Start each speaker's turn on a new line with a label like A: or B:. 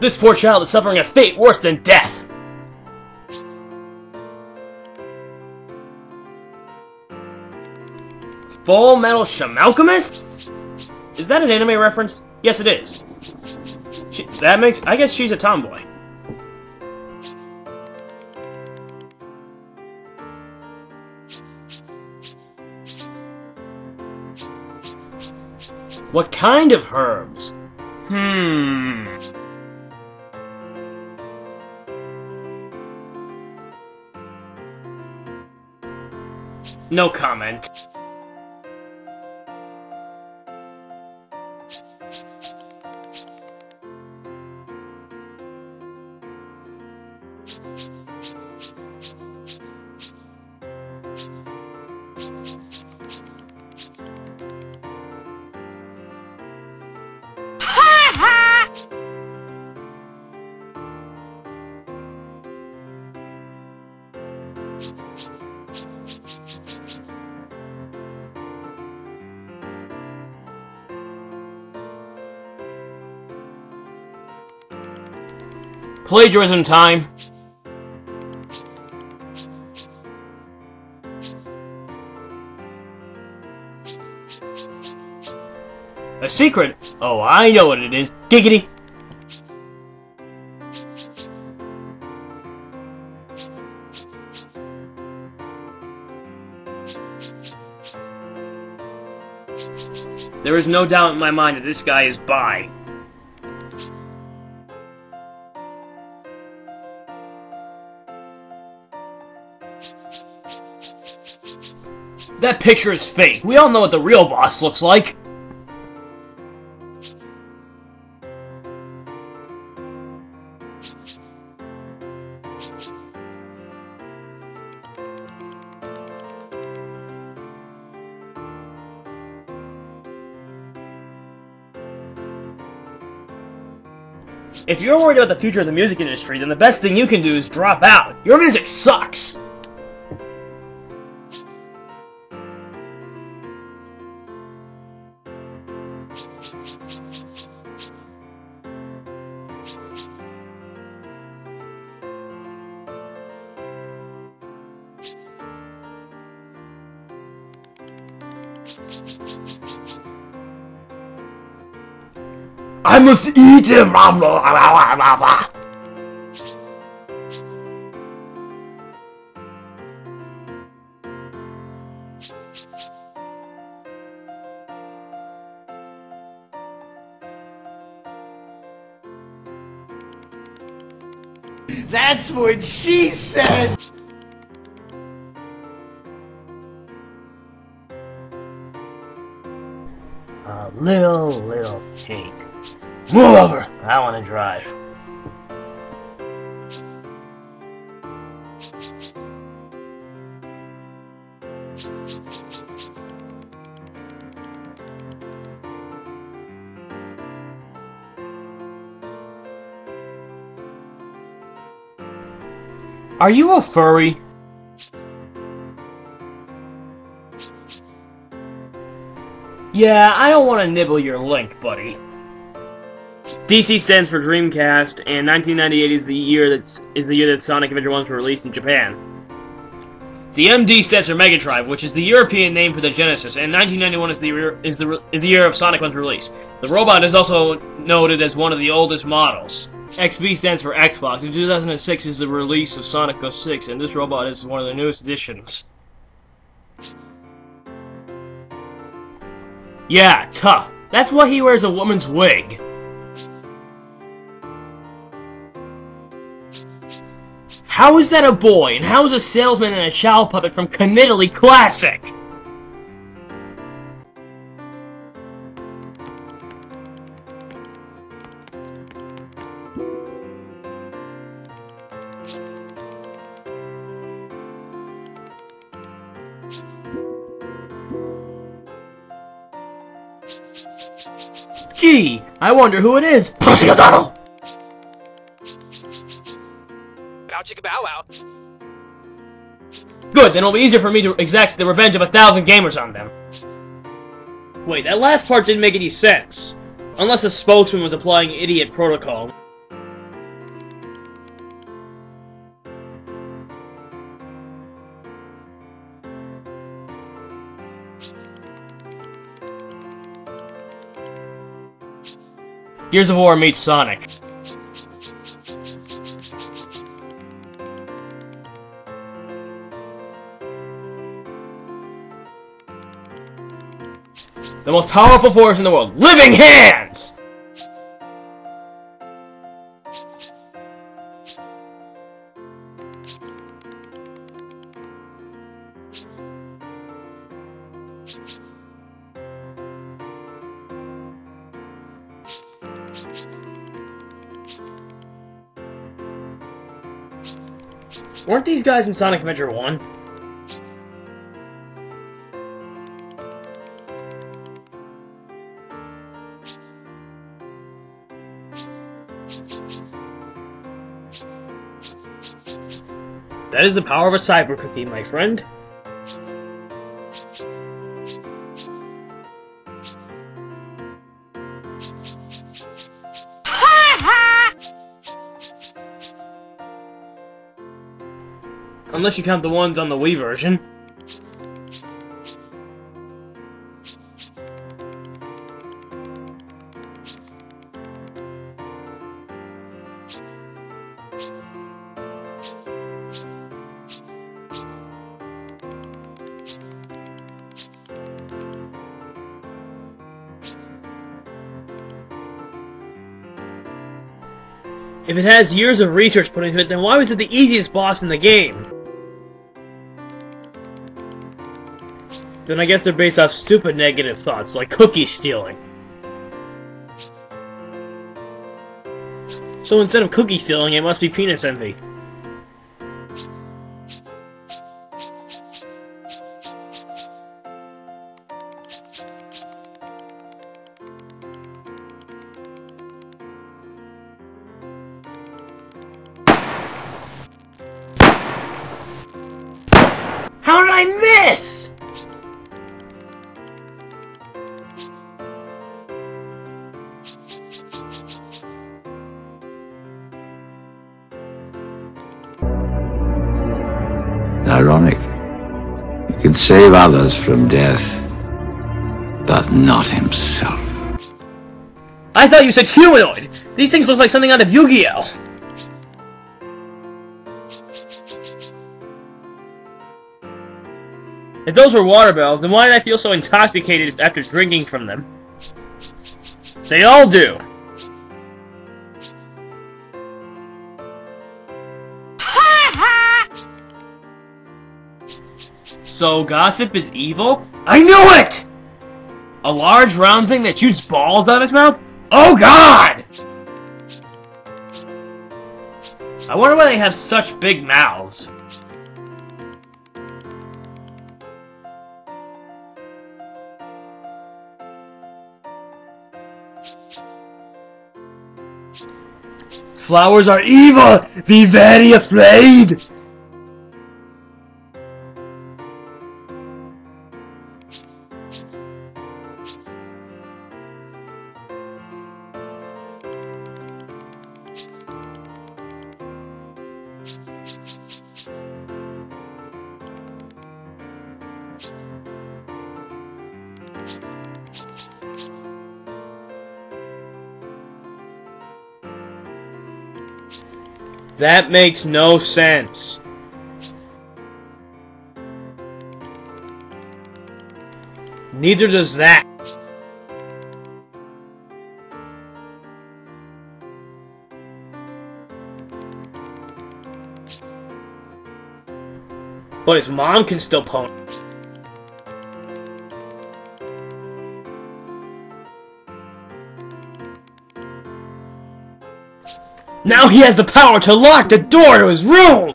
A: This poor child is suffering a fate worse than death! Full Metal Shamalchemist? Is that an anime reference? Yes, it is. She, that makes... I guess she's a tomboy. What kind of herbs? Hmm... No comment. Plagiarism time! A secret? Oh, I know what it is. Giggity! There is no doubt in my mind that this guy is bi. That picture is fake. We all know what the real boss looks like. If you're worried about the future of the music industry, then the best thing you can do is drop out. Your music sucks! I must eat him!
B: That's what she said!
A: Little, little hate. Move over! I want to drive. Are you a furry? Yeah, I don't want to nibble your link, buddy. DC stands for Dreamcast, and 1998 is the year that's is the year that Sonic Adventure 1 was released in Japan. The MD stands for Mega Drive, which is the European name for the Genesis, and 1991 is the year, is the is the year of Sonic 1's release. The robot is also noted as one of the oldest models. XB stands for Xbox. In 2006 is the release of Sonic 06, and this robot is one of the newest additions. Yeah, tough. That's why he wears a woman's wig. How is that a boy, and how is a salesman and a child puppet from Knittily Classic? Gee, I wonder who it is. Pussy O'Donnell!
C: Bow chicka bow wow.
A: Good, Good, then it'll be easier for me to exact the revenge of a thousand gamers on them. Wait, that last part didn't make any sense. Unless the spokesman was applying idiot protocol. Gears of War meets Sonic. The most powerful force in the world. Living hands! Weren't these guys in Sonic Adventure 1? That is the power of a cyber cookie, my friend. Unless you count the ones on the Wii version. If it has years of research put into it, then why was it the easiest boss in the game? Then I guess they're based off stupid negative thoughts, like cookie stealing. So instead of cookie stealing, it must be penis envy. How did I miss?
C: Ironic. He could save others from death, but not himself.
A: I thought you said humanoid! These things look like something out of Yu-Gi-Oh! If those were water bells, then why did I feel so intoxicated after drinking from them? They all do! So gossip is evil? I knew it! A large round thing that shoots balls out of its mouth? Oh god! I wonder why they have such big mouths. Flowers are evil! Be very afraid! That makes no sense. Neither does that. But his mom can still pony. Now he has the power to lock the door to his room!